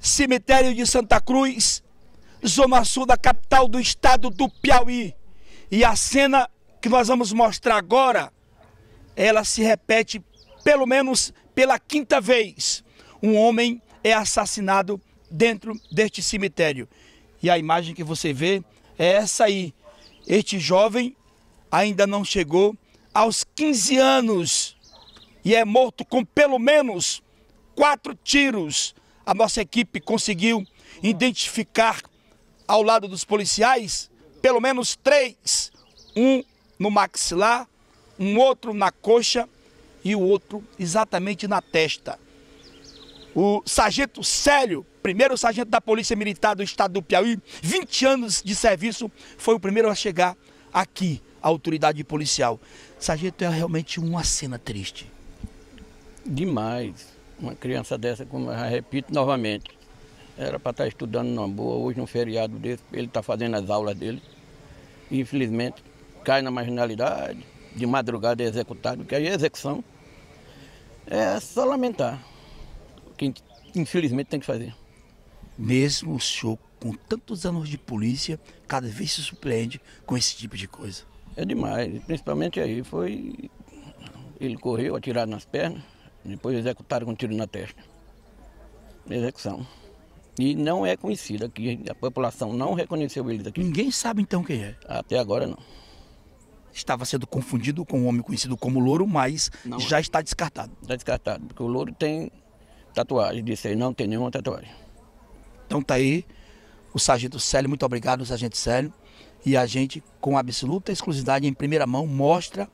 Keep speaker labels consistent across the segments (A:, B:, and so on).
A: cemitério de Santa Cruz, zona sul da capital do estado do Piauí. E a cena que nós vamos mostrar agora, ela se repete pelo menos pela quinta vez. Um homem é assassinado dentro deste cemitério. E a imagem que você vê é essa aí. Este jovem ainda não chegou aos 15 anos e é morto com pelo menos quatro tiros. A nossa equipe conseguiu identificar ao lado dos policiais pelo menos três: um no maxilar, um outro na coxa e o outro exatamente na testa. O sargento Célio, primeiro sargento da Polícia Militar do Estado do Piauí, 20 anos de serviço, foi o primeiro a chegar aqui, a autoridade policial. Sargento, é realmente uma cena triste.
B: Demais. Uma criança dessa, como eu repito novamente, era para estar estudando numa boa, hoje num feriado desse, ele está fazendo as aulas dele. Infelizmente, cai na marginalidade, de madrugada é executado, porque aí a execução é só lamentar. Que infelizmente tem que fazer.
A: Mesmo o senhor, com tantos anos de polícia, cada vez se surpreende com esse tipo de coisa.
B: É demais, principalmente aí foi. Ele correu, atirado nas pernas, depois executaram com um tiro na testa. Execução. E não é conhecido aqui, a população não reconheceu ele aqui.
A: Ninguém sabe então quem é.
B: Até agora não.
A: Estava sendo confundido com um homem conhecido como Louro, mas não, já está descartado.
B: Está descartado, porque o Louro tem tatuagem, disse aí, não tem nenhuma tatuagem.
A: Então tá aí o Sargento Célio, muito obrigado, Sargento Célio. E a gente, com absoluta exclusividade, em primeira mão, mostra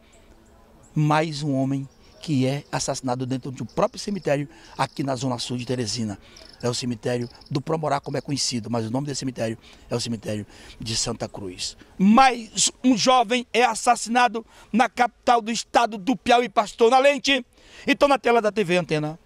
A: mais um homem que é assassinado dentro de um próprio cemitério aqui na zona sul de Teresina. É o cemitério do Promorá, como é conhecido, mas o nome desse cemitério é o cemitério de Santa Cruz. Mais um jovem é assassinado na capital do estado do Piauí, Pastor na Lente. E estou na tela da TV Antena 10.